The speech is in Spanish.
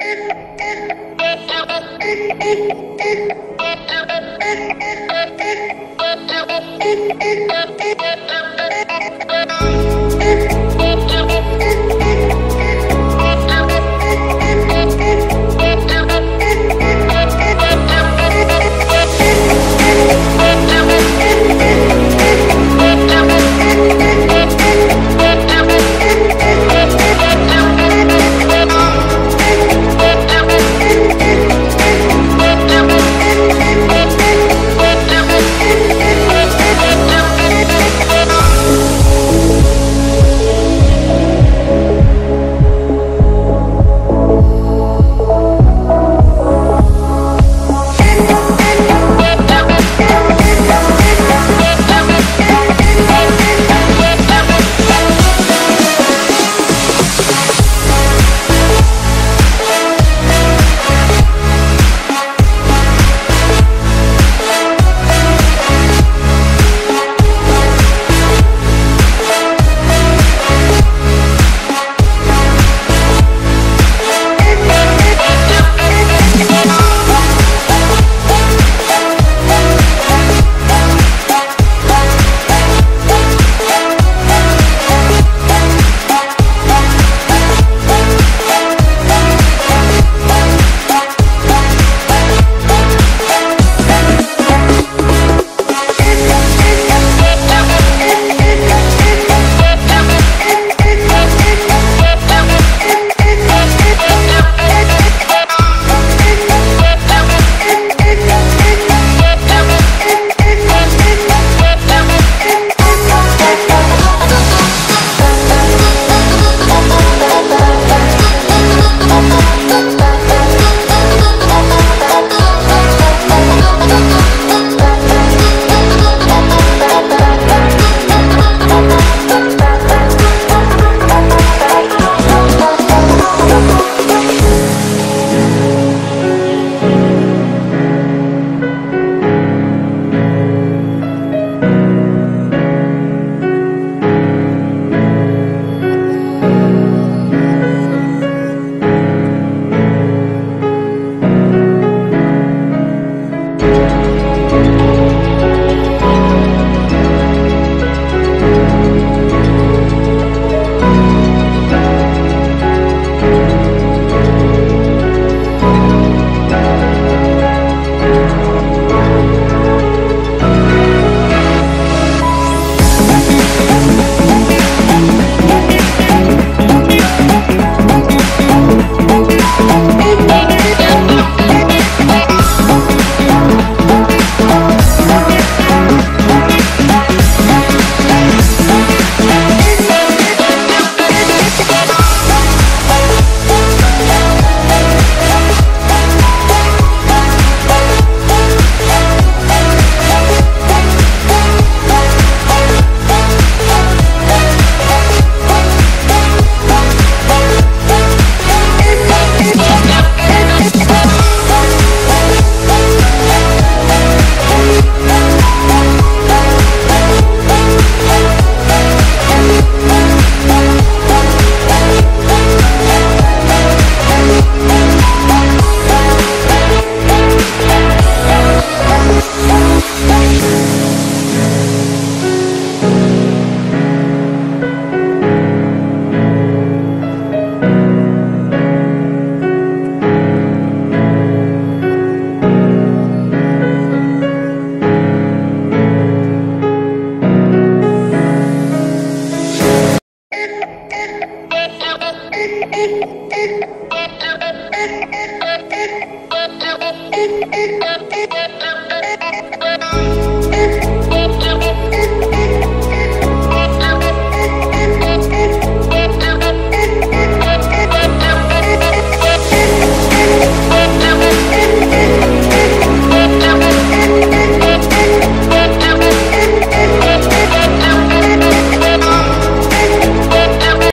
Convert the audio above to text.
Thank you. thank